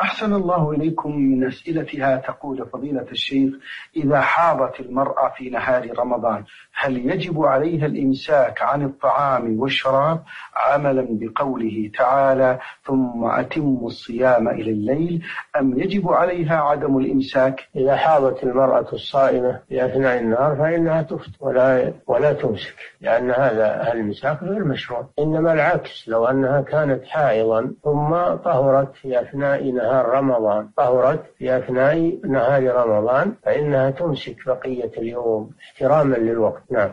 أحسن الله إليكم من أسئلتها تقول فضيلة الشيخ إذا حاضت المرأة في نهار رمضان هل يجب عليها الإمساك عن الطعام والشراب؟ عملا بقوله تعالى ثم أتموا الصيام إلى الليل. أم يجب عليها عدم الإمساك؟ إذا حاضت المرأة الصائمة في أثناء النهار فإنها تفت ولا ولا تمسك لأن هذا الإمساك غير مشروع. إنما العكس لو أنها كانت حائضا ثم طهرت في أثناء نهار رمضان. طهرت في أثناء نهار رمضان فإنها تمسك بقية اليوم احتراما للوقت. نعم.